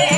என்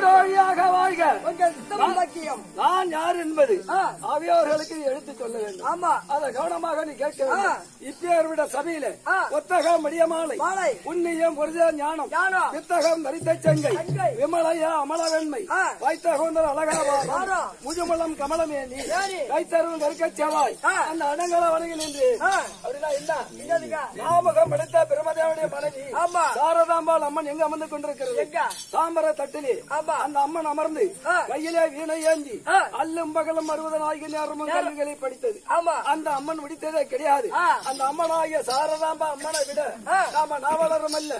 நீரோழியாக வாழ்க உங்கள் பாக்கியம் நான் யார் என்பது. அவையோர்களுக்கு எடுத்து சொல்ல வேண்டும் ஆமா அதை கவனமாக நீ கேட்க. இப்பேர்விட சபையில. ஒத்தகம் மடியமாலை மாலை புண்ணியம் பொருத ஞானம் ஞானம். வித்தகம் தரித்த செங்கை. விமலையா அமலவெண்மை. வைத்தகோந்தர் வாரம். முதுமலம் கமலமேனி. கைத்தரும் கருக்கச் செவாய் ஆ. அந்த அடங்கல வணங்கி நின்று ஆ. அப்படின்னா என்ன? நாமகம் எடுத்த பிரமதேவனுடைய மனைவி ஆமா. சாரதாம்பாள் அம்மன் எங்க அமர்ந்து கொண்டிருக்கிறது? தாமர தட்டிலே. அந்த அம்மன் அமர்ந்து. கையிலே வீணை ஏந்தி. அல்லும் பகலும் அறுபது நாயகி நேரமும் கல்விகளை படித்தது ஆமா அந்த அம்மன் முடித்ததே கிடையாது. அந்த அம்மனாகிய சாரதாம்பா அம்மனை விட. நாம நாவலரும் அல்ல.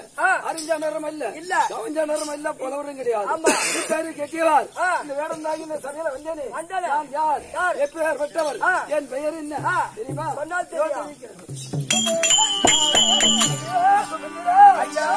அறிஞனரும் அல்ல இல்ல. கவிஞனரும் அல்ல புலவரும் கிடையாது. பேரு கெட்டியவார் ஆ. இந்த வேடம் தாங்கி இந்த சபையில வந்தேனே. நான் யார்? எப்பேர் பெற்றவர். என் பெயர் என்ன. தெரியுமா சொன்னால் தெரியும். ஐயா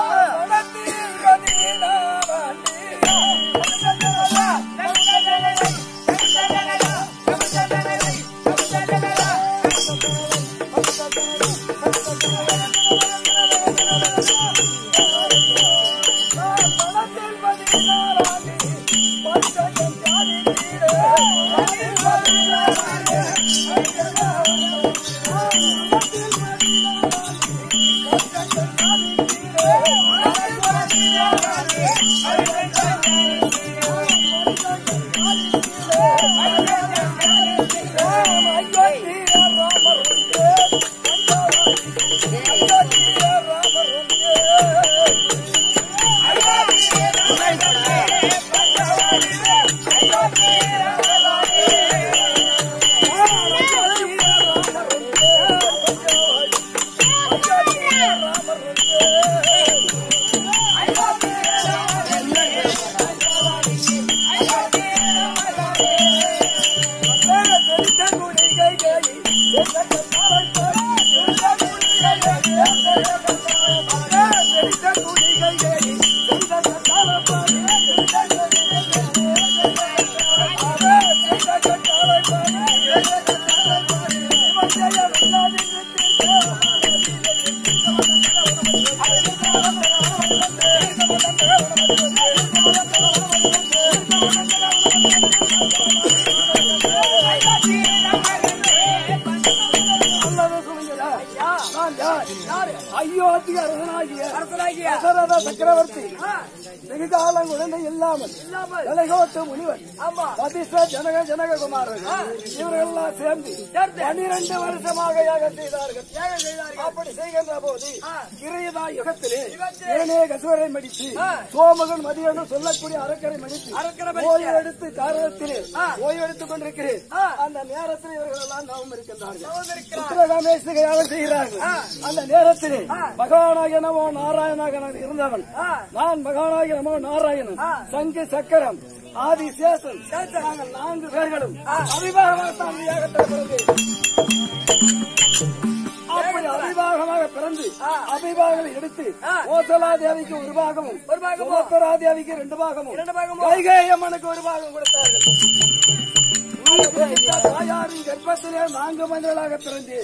வளர்த்தீர் கதிரா அரசனாகிய அரசனாகிய சக்கரவர்த்தி ஆ. குழந்தை இல்லாமல் இல்லாமல் முனிவர் ஆமா வதிஷ்ட ஜனக ஜனககுமாரன் இவர்கள் சேர்ந்து பனிரெண்டு வருஷமாக யாகம் செய்தார்கள் யாகம் செய்தார்கள் அப்படி செய்கின்ற போது ஆ. கிரியதா யுகத்திலே ஏனே கசுவரை மடித்து சோமகன் மதியம் சொல்லக்கூடிய அரக்கரை மடித்து அரக்கரை ஓய்வு எடுத்து காரணத்திலே ஓய்வு எடுத்துக் கொண்டிருக்கிறேன் அந்த நேரத்தில் இவர்கள் எல்லாம் நவம் இருக்கின்றார்கள் செய்கிறார்கள் அந்த நேரத்திலே. பகவானாகிய நமோ நாராயணாக இருந்தவன். நான் மகானாகிய நமோ நாராயணன். சங்கு சக்கரம் சேஷன். நாங்கள் நான்கு பேர்களும் யாகத்தில் பிறந்தேன். அப்படி பிறந்து ஆ. அவிவாகங்களை எடுத்து ஆ. ஓசலா தேவிக்கு ஒரு பாகமும் ஒரு. சுபத்திரா தேவிக்கு ரெண்டு பாகமும். கைகேயம்மனுக்கு ஒரு பாகம் கொடுத்தார்கள் தாயாரின் கர்ப்பத்திலே நான்கு மனிதர்களாக பிறந்து.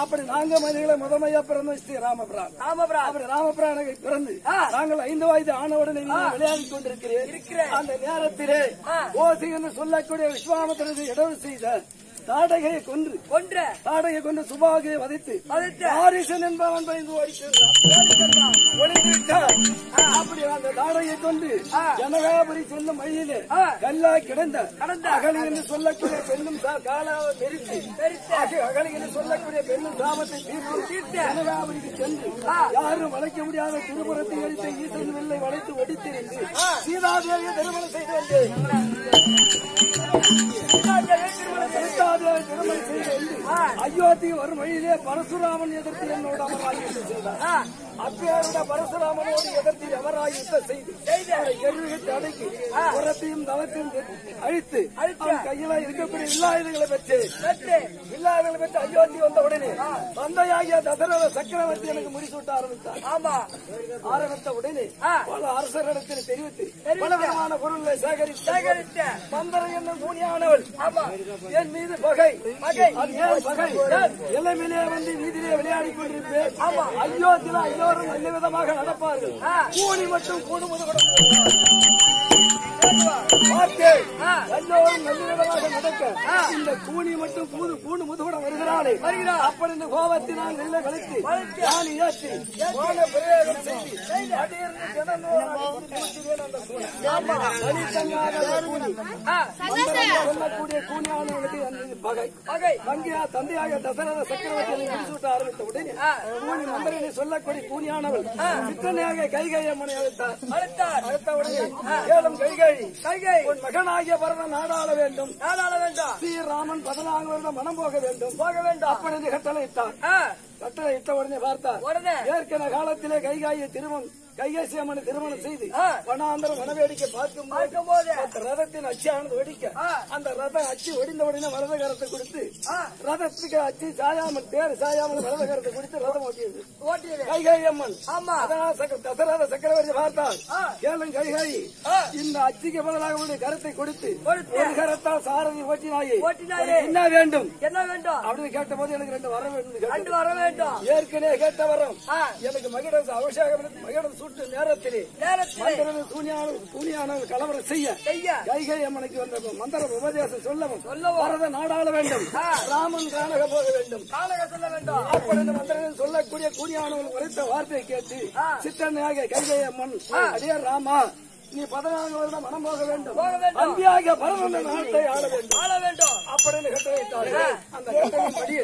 அப்படி நான்கு மனிதர்களை முதமையா பிறந்த ஸ்ரீ ராமபிரான் ராமபிரான் அப்படி ராமபிரானை பிறந்து. நாங்கள் ஐந்து வயது ஆனவுடன் விளையாடி கொண்டிருக்கிறேன். அந்த நேரத்திலே. ஓசி என்று சொல்லக்கூடிய விஸ்வாமத்திற்கு இடவு செய்த தாடகையை கொன்று கொன்ற தாடகையை கொண்டு சுபாகையை வதைத்து வதைத்து. ஆரிசன் என்பவன் பயந்து ஒளிந்து விட்டான் அப்படி அந்த தாடையை கொண்டு. ஜனகாபுரி செல்லும் வழியிலே. கல்லா கிடந்த கடந்த. அகலி என்று சொல்லக்கூடிய பெண்ணும் காலாவை தெரித்து தெரித்து. அக- அகலி என்று சொல்லக்கூடிய பெண்ணும் சாபத்தை தீர்த்து சென்று. யாரும் வளைக்க முடியாத திருப்புறத்தை அடித்த ஈசன் வில்லை வளைத்து ஒடித்திருந்து சீதாதேவியை திருமணம் செய்து வந்தேன் சீதாதேவி திருமணம் செய்து வந்து அயோத்தி வரும் வழியிலே பரசுராமன் எதிர்த்து என்னோட அமராயுத்தம் செய்தார். அப்பேருட பரசுராமனோடு எதிர்த்து அமராயுத்தம் செய்து அவரை எருவிட்டு அடக்கி அழித்து அவன் கையில இருக்கக்கூடிய இல்லாயுதங்களை பெற்று இல்லாயுதங்களை பெற்று அயோத்தி வந்த உடனே தந்தையாகிய தசரத சக்கரவர்த்தி எனக்கு முடிசூட்ட ஆரம்பித்தார். ஆமா. ஆரம்பித்த உடனே. பல அரசரிடத்தில் தெரிவித்து தெரிவித்து. பல விதமான பொருளை சேகரித்து சேகரித்த மந்தரம் என்னும் கூனியானவள் ஆமா. என் மீது பகை. பகை. பகை? எல்லைமிலே வந்து வீதியிலே விளையாடி கொண்டிருப்பேன். ஆமா. அயோத்தில எல்லோரும் நல்ல விதமாக நடப்பார்கள். கூலி மட்டும் கூடு முதுகுடம் பார்த்தேன் ஆ. எல்லோரும் நல்ல விதமாக நடக்க. இந்த கூனி மட்டும் கூடு கூடு முதுகுடம் வருகிறாளே. வருகிறாள். அப்படி இந்த கோபத்தினால் நெல்லை கழித்து. நான் சொல்லக்கூடிய அந்த பகை பகை தங்கையா தந்தையாக தசரத சக்கரவர்த்தியை முடிசூட்ட ஆரம்பித்த உடனே மந்திரனை சொல்லக்கூடிய கூனியானவள் சித்தனையாக கைகை அம்மனை அழைத்தார் அழுத்தார் அழைத்த உடனே ஏலம் கைகை கைகை உன் மகனாகிய பரதன் நாடாள வேண்டும். நாடாள வேண்டாம் ஸ்ரீராமன் பதினான்கு வருடம் மனம் போக வேண்டும். போக வேண்டும் அப்படி கட்டளை இட்டார் ஆ, கட்டளை இட்ட உடனே பார்த்தார். உடனே. ஏற்கனவே காலத்திலே கைகாயை திருமணம் கைகேசி அம்மனை திருமணம் செய்து. வனாந்தரம் வனவேடிக்கை பார்க்கும் அந்த ரதத்தின் அச்சியானது வெடிக்க. அந்த ரதம் அச்சு வெடிந்த உடனே வரதகரத்தை கொடுத்து ரதத்துக்கு அச்சு சாயாமல் தேர் சாயாமல் வரதகரத்தை கொடுத்து ரதம் ஓட்டியது. ஓட்டியது. கைகாய் அம்மன். ஆமா. அதனால் தசரத சக்கரவர்த்தி பார்த்தால் கைகாயி ஆ. இந்த அச்சுக்கு பதிலாக உடைய கரத்தை கொடுத்து. ஒரு கரத்தால் சாரதி ஓட்டினாயே. ஓட்டினாயே. என்ன வேண்டும்? என்ன வேண்டும்? அப்படின்னு கேட்ட போது எனக்கு ரெண்டு வர வேண்டும். கண்டு வர வேண்டும். ஏற்கனவே கேட்ட வரம். எனக்கு மகிடம் அபிஷேகம் மகிடம் சூட்டு நேரத்திலே நேரத்திலே. சூனியான சூனியான கலவரம் செய்ய. கைகை அம்மனுக்கு வந்த மந்திரம் உபதேசம் சொல்லவும். சொல்லவும். பரத நாடாள வேண்டும். ராமன் காணக போக வேண்டும். காலக சொல்ல வேண்டும். சொல்லக்கூடிய கூனியானவன் உரைத்த வார்த்தையை கேட்டு. சித்தனையாக கைகை அம்மன் அடியே ராமா நீ பதினான்கு வருடம் மனம் போக வேண்டும். அம்பியாக பரதந்த நாட்டை ஆள வேண்டும். ஆள வேண்டும். அப்படின்னு கட்டளையிட்டார்கள் அந்த கட்டளைப்படி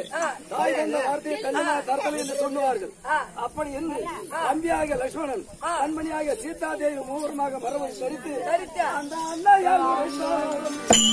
தாய் தந்த வார்த்தையை தன்னினா தரத்தலை என்று சொல்லுவார்கள். அப்படி என்று அம்பியாக லட்சுமணன் கண்மணியாக சீதாதேவி மூவருமாக மரபை சரித்து. அந்த அன்னையார் உரைத்தார்.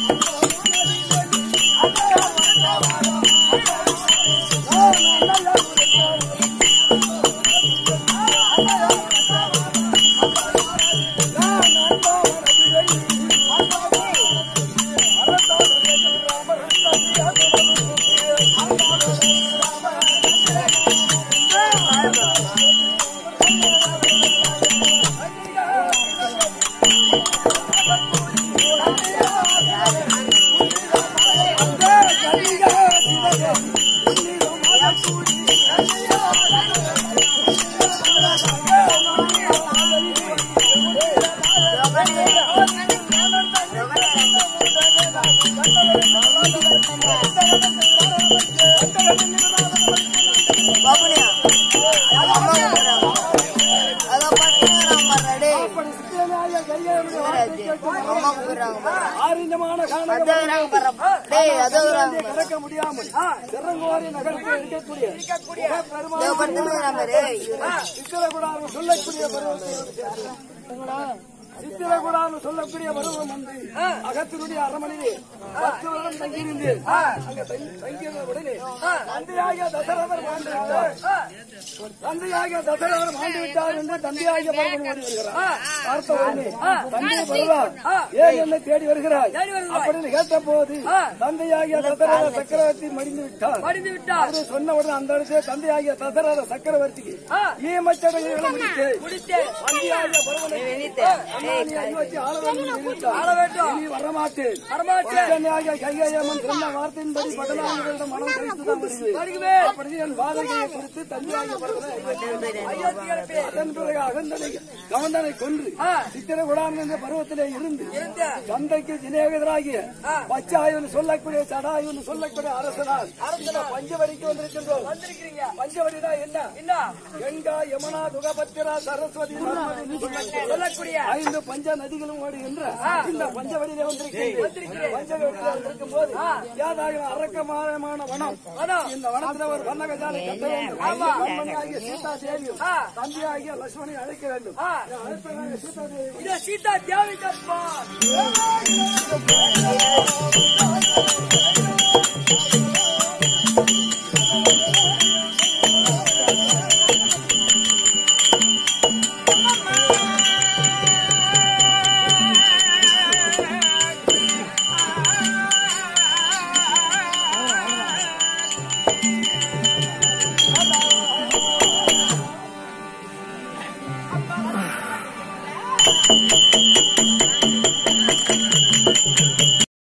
கடக்க முடியாமல் சிறங்கோரி நகரத்தில் இருக்கக்கூடிய பெருமாள் சொல்லக்கூடிய சித்திரகுடாரம் சொல்லக்கூடிய பருவம் வந்து அகத்தினுடைய அரமனையிலே பத்து வருடம் தங்கியிருந்து அங்க தங்கி- தங்கியிருந்த உடனே தந்தையாக தசரதர் மாண்டு விட்டார் தந்தையாக தசரதர் மாண்டு விட்டார் என்று தந்தையாக பருவம் ஓடி வருகிறார். பார்த்த உடனே தந்தை வருவார். ஏன் என்னை தேடி வருகிறாய்? அப்படின்னு கேட்ட போது தந்தையாகிய தசரத சக்கரவர்த்தி மடிந்து விட்டார் மடிந்து விட்டார் அது சொன்ன உடனே அந்த இடத்துல தந்தையாகிய தசரத சக்கரவர்த்திக்கு ஈமச்சடைகளை முடித்து தந்தையாகிய பருவனை ஆள வேண்டும் வரமாட்டேன் சொன்ன வார்த்தையின்படி பதினான்கு மனம் கழித்துதான் வருகிறது வருகிறேன். என் குறித்து தந்தையாகிய பிறகு அகந்தனை கவந்தனை கொன்று சித்திரகுடாம் என்ற பருவத்திலே இருந்து தந்தைக்கு சிநேகிதராகிய பச்சாயுன்னு சொல்லக்கூடிய சடாயுன்னு சொல்லக்கூடிய அரசனால் அரசனா? பஞ்சவடிக்கு வந்திருக்கின்றோம். பஞ்சவடினா என்ன? என்ன? கங்கா யமுனா துகபத்திரா சரஸ்வதி சொல்லக்கூடிய. ஐந்து பஞ்ச நதிகளும் ஓடுகின்ற இந்த பஞ்சவடியிலே வந்திருக்கிறேன். பஞ்சவடியிலே வந்திருக்கும் போது யாதாக அரக்கமான வனம். இந்த வனத்துல ஒரு வண்ணகஜாலை கட்ட வேண்டும் சீதா தேவியும் தம்பியாகிய லட்சுமணி அழைக்க வேண்டும் சீதா தேவிக்கப்பா Thank you.